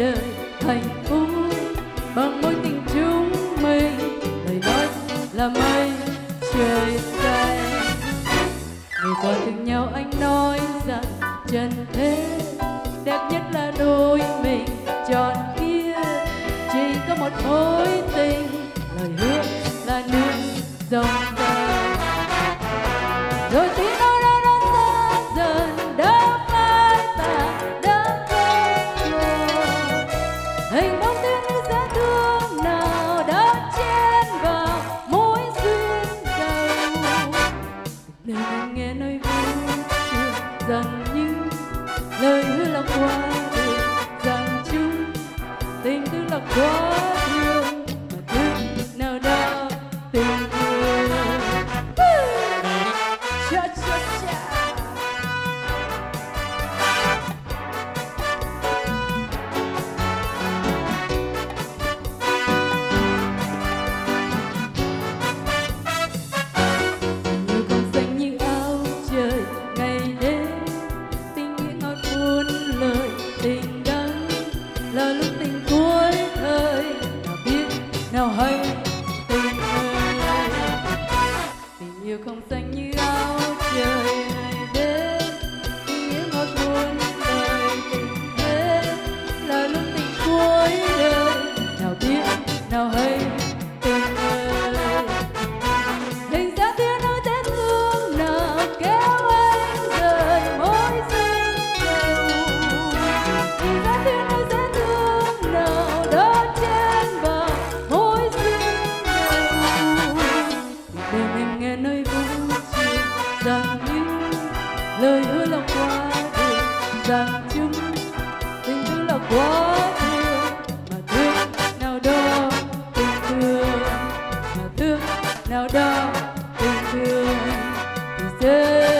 đời hạnh phúc bằng mối tình chúng mình, lời nói là mây trời xanh. Người còn thương nhau anh nói rằng trần thế đẹp nhất là đôi mình tròn kia. Chỉ có một mối tình, lời hứa là nước dòng dài rồi tiếng nói nghe nơi vui chưa dần như lời hứa là qua là lúc tình cuối thời nào biết nào hay lời hứa là quá thương rằng chúng tình thương là quá thương mà thương nào đó tình thương, mà thương nào đó tình thương thì sẽ